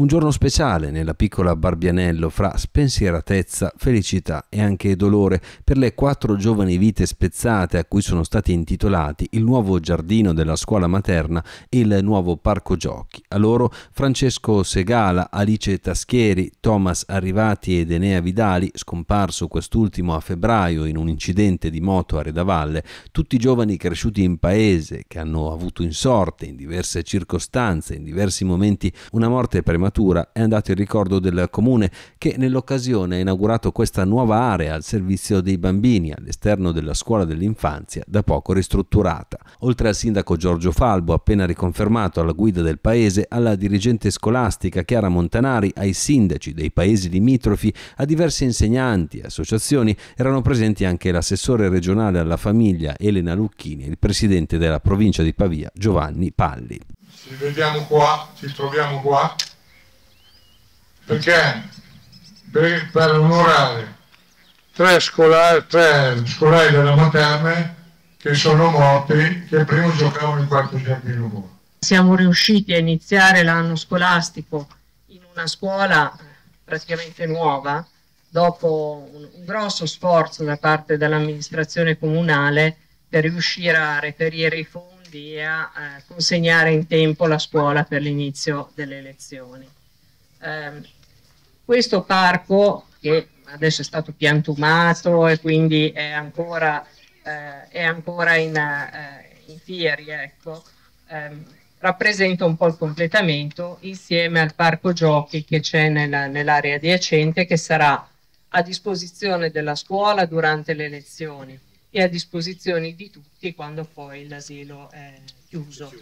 Un giorno speciale nella piccola Barbianello fra spensieratezza, felicità e anche dolore per le quattro giovani vite spezzate a cui sono stati intitolati il nuovo giardino della scuola materna e il nuovo parco giochi. A loro Francesco Segala, Alice Taschieri, Thomas Arrivati ed Enea Vidali, scomparso quest'ultimo a febbraio in un incidente di moto a Redavalle, tutti giovani cresciuti in paese che hanno avuto in sorte in diverse circostanze, in diversi momenti, una morte prematura natura è andato il ricordo del comune che nell'occasione ha inaugurato questa nuova area al servizio dei bambini all'esterno della scuola dell'infanzia da poco ristrutturata. Oltre al sindaco Giorgio Falbo, appena riconfermato alla guida del paese, alla dirigente scolastica Chiara Montanari, ai sindaci dei paesi limitrofi, a diversi insegnanti e associazioni, erano presenti anche l'assessore regionale alla famiglia Elena Lucchini e il presidente della provincia di Pavia Giovanni Palli. Ci vediamo qua, ci troviamo qua perché per, per onorare tre scolari, tre scolari della materna che sono morti, che prima giocavano in quarto giardino. Siamo riusciti a iniziare l'anno scolastico in una scuola praticamente nuova, dopo un, un grosso sforzo da parte dell'amministrazione comunale per riuscire a reperire i fondi e a eh, consegnare in tempo la scuola per l'inizio delle lezioni. Eh, questo parco, che adesso è stato piantumato e quindi è ancora, eh, è ancora in, eh, in fieri, ecco, ehm, rappresenta un po' il completamento insieme al parco giochi che c'è nella, nell'area adiacente che sarà a disposizione della scuola durante le lezioni e a disposizione di tutti quando poi l'asilo è chiuso.